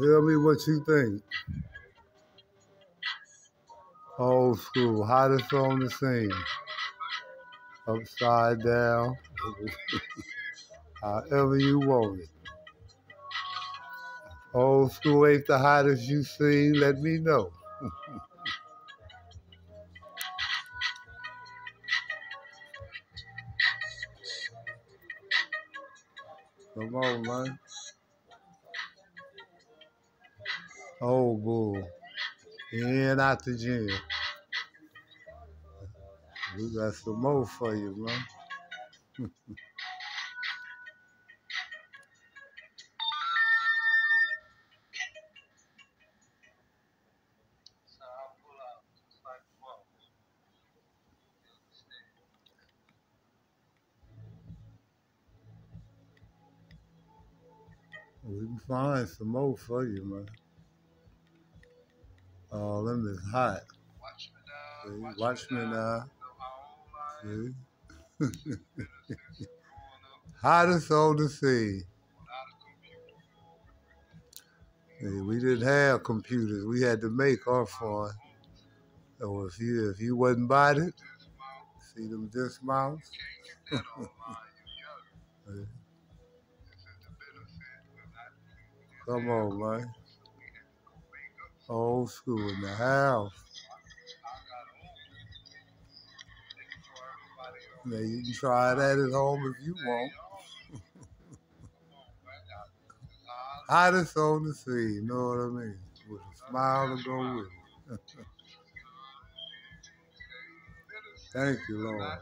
Tell me what you think. Old school, hottest on the scene. Upside down. However you want it. Old school ain't the hottest you seen, let me know. Come on, man. Oh, Old bull. In out the gym. We got some more for you, man. We can find some more for you, man. Oh, them is hot. Uh, see, watch me now. See? Hottest on the scene. See, we didn't have computers. We had to make our fun. So if you if you wasn't buying it, see them dismounts. Come on, man. Old school in the house. Now you can try that at home if you want. Hottest on the scene, you know what I mean? With a smile to go with it. Thank you, Lord.